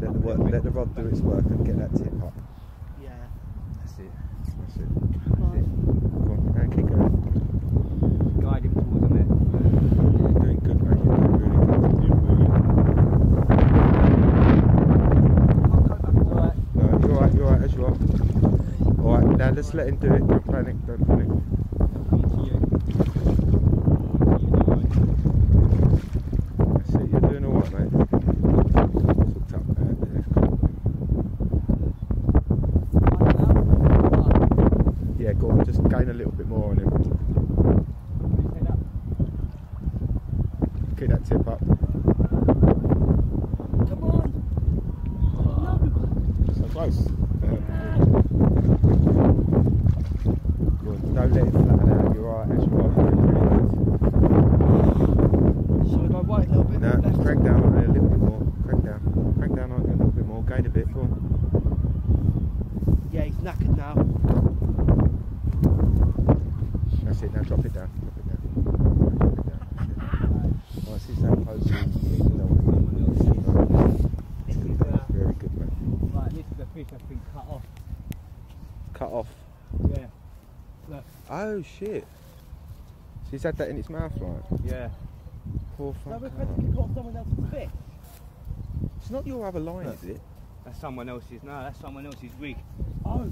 the rod do its work and get that tip up. Yeah. That's it. That's it. That's it. Go on, and keep going. Guide him towards the net. You're doing good, mate. You're doing really good. You're really Alright. No, you're alright, you're alright as you are. Alright, now let's let him do it. Don't panic, don't panic. Come to you. That's it, you're doing alright, mate. Hooked up there, there, cool. Yeah, go on, just gain a little bit more on him. Get that tip up. Come on. So close. Don't let it flatten out. You're alright as you are. You're doing really good. Shall I go right a little bit? No, crank down on it a little bit more. Down. Down on it a little bit more. Gain a bit. Go on. Yeah, he's knackered now. That's it. Now drop it down. Drop it down. Drop it down. That's it. Once he's that close, you don't want to This is, uh, Very good, man. right, this is the fish that's been cut off. Cut off. Yeah. Look. Oh shit. So he's had that in its mouth, like. Yeah. Poor No, we're fucker. supposed to caught someone else's fish. It's not your other line, Look. is it? That's someone else's. No, that's someone else's rig. Oh.